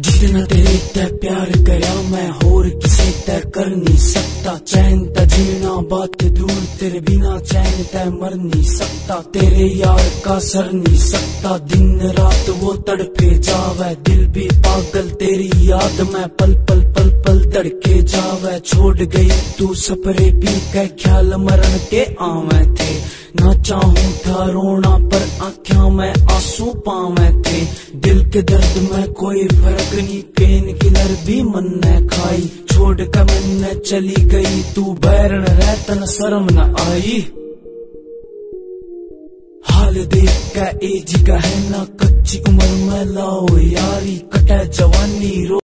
जितना तेरे ते प्यार करया मैं होर किसे ते कर नहीं सकता। चैन ते जीना, बात दूर तेरे बिना चैन ते मर नहीं सकता। तेरे यार का सर नहीं सकता। दिन रात वो तड़पे जावे, दिल भी पागल, तेरी याद में पल पल पल पल तड़के जावे। छोड़ गई तू सपरे पी के, ख्याल मरण के आवे थे। ना चाहूँ था रोना पर आख्या में आँसू पावे थे। दिल के दर्द में कोई फ़र्क नहीं, पेन किलर भी मन ने खाई। छोड़ कर मन ने चली गई, तू बैरण रहतन शर्म न आई। हाल देख का एज का है ना कच्ची उम्र में लाओ यारी, कटे जवानी रो